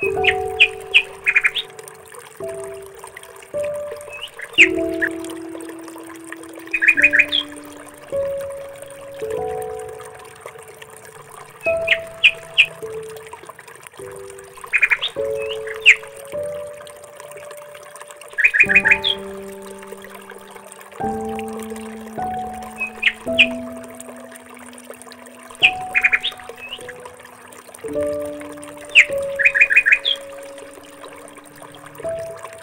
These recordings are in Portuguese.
Thank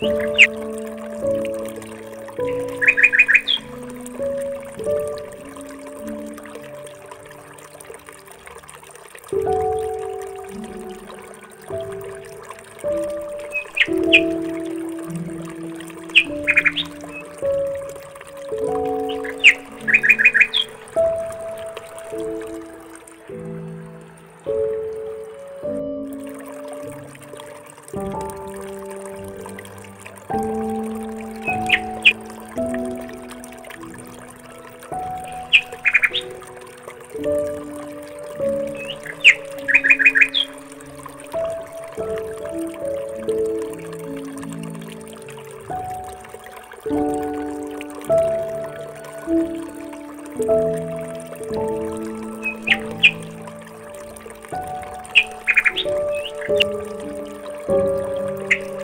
Música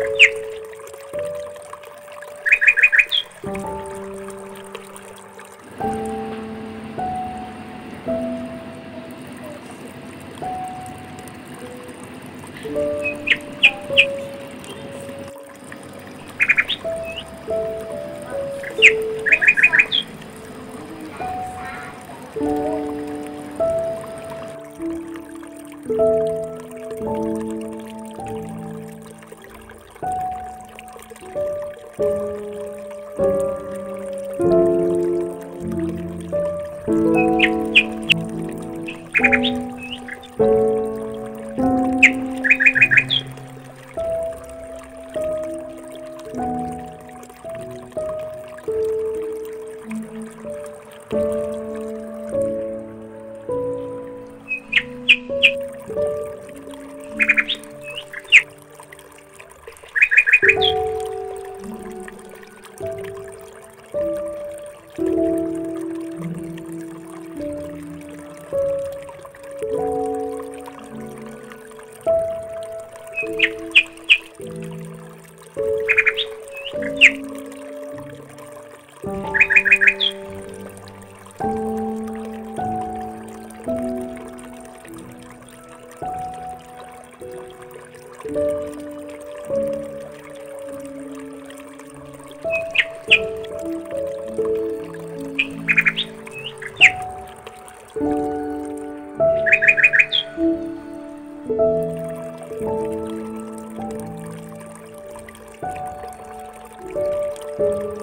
you Thank you. Música Música